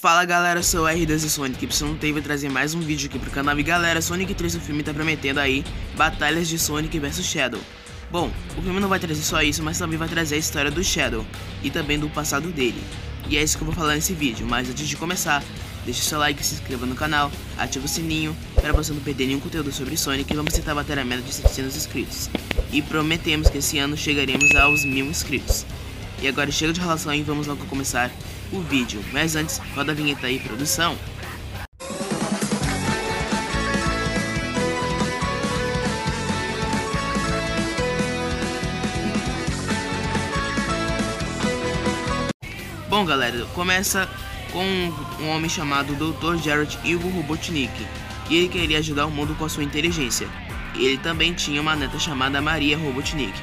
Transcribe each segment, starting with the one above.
Fala galera, sou o R2 do Sonic YT vai trazer mais um vídeo aqui pro canal E galera, Sonic 3 o filme tá prometendo aí Batalhas de Sonic vs Shadow Bom, o filme não vai trazer só isso, mas também vai trazer a história do Shadow E também do passado dele E é isso que eu vou falar nesse vídeo, mas antes de começar Deixe seu like, se inscreva no canal, ative o sininho para você não perder nenhum conteúdo sobre Sonic e vamos tentar bater a meta de 700 inscritos. E prometemos que esse ano chegaremos aos mil inscritos. E agora chega de relação e vamos logo começar o vídeo. Mas antes, roda a vinheta aí, produção. Bom galera, começa com um homem chamado Dr. Jared Ivo Robotnik, e ele queria ajudar o mundo com a sua inteligência. Ele também tinha uma neta chamada Maria Robotnik,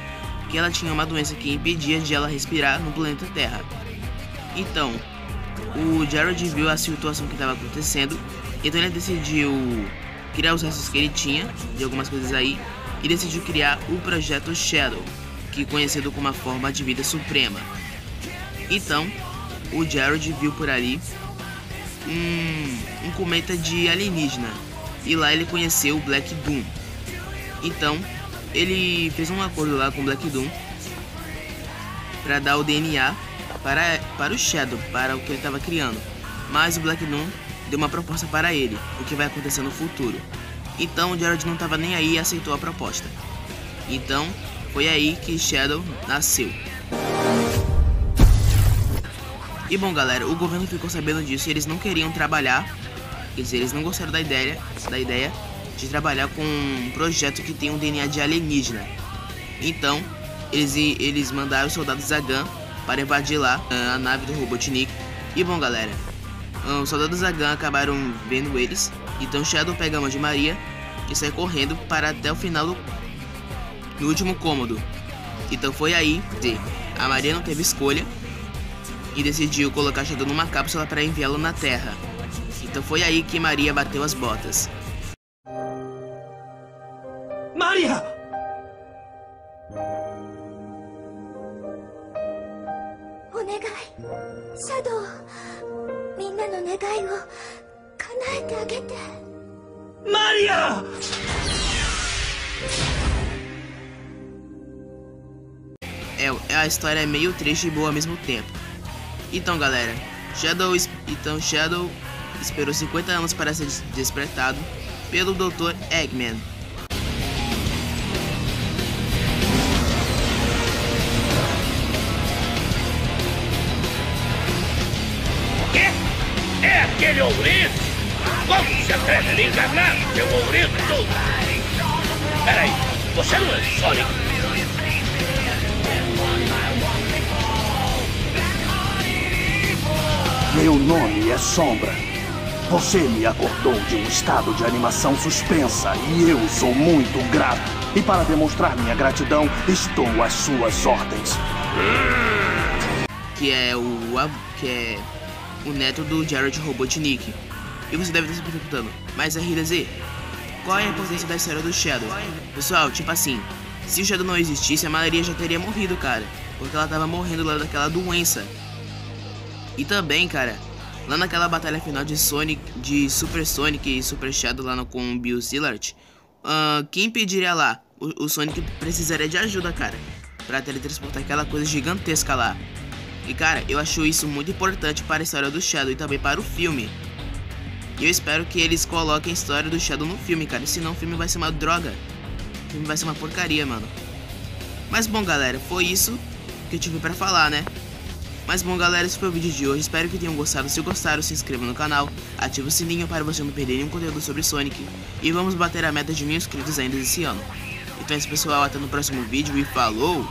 que ela tinha uma doença que impedia de ela respirar no planeta Terra. Então, o Jared viu a situação que estava acontecendo, então ele decidiu criar os restos que ele tinha, de algumas coisas aí, e decidiu criar o projeto Shadow, que é conhecido como a forma de vida suprema. Então, o Jared viu por ali um, um cometa de alienígena, e lá ele conheceu o Black Doom. Então, ele fez um acordo lá com Black Doom para dar o DNA para, para o Shadow, para o que ele estava criando. Mas o Black Doom deu uma proposta para ele, o que vai acontecer no futuro. Então o Jared não estava nem aí e aceitou a proposta. Então foi aí que Shadow nasceu. E bom galera, o governo ficou sabendo disso e eles não queriam trabalhar, quer dizer, eles não gostaram da ideia, da ideia de trabalhar com um projeto que tem um DNA de alienígena. Então, eles, eles mandaram os soldados Zagan para invadir lá ah, a nave do Robotnik. E bom, galera, ah, os soldados Zagan acabaram vendo eles. Então Shadow pega a mão de Maria e sai correndo para até o final do último cômodo. Então foi aí que a Maria não teve escolha e decidiu colocar Shadow numa cápsula para enviá-lo na Terra. Então foi aí que Maria bateu as botas. Maria! お願いシャドウみんなの願いを叶えてあげて Maria! É, a história é meio triste e boa ao mesmo tempo. Então, galera, Shadow, então Shadow esperou 50 anos para ser despertado pelo Dr. Eggman. aquele ouriço? Como se atreve a me enganar, seu ouriço? Peraí, você não é Sonic? Meu nome é Sombra. Você me acordou de um estado de animação suspensa e eu sou muito grato. E para demonstrar minha gratidão, estou às suas ordens. Que é o que é o neto do Jared Robotnik. E você deve estar se perguntando, mas RDZ, qual é a importância da história do Shadow? Pessoal, tipo assim, se o Shadow não existisse, a Maria já teria morrido, cara. Porque ela tava morrendo lá daquela doença. E também, cara, lá naquela batalha final de Sonic, de Super Sonic e Super Shadow lá no, com o Bill Zillard, uh, quem impediria lá? O, o, Sonic precisaria de ajuda, cara, pra teletransportar aquela coisa gigantesca lá. E cara, eu acho isso muito importante para a história do Shadow e também para o filme. E eu espero que eles coloquem a história do Shadow no filme, cara, senão o filme vai ser uma droga. O filme vai ser uma porcaria, mano. Mas bom, galera, foi isso que eu tive pra falar, né? Mas bom galera, esse foi o vídeo de hoje, espero que tenham gostado, se gostaram se inscreva no canal, ative o sininho para você não perder nenhum conteúdo sobre Sonic e vamos bater a meta de mil inscritos ainda esse ano. Então é isso pessoal, até no próximo vídeo e falou!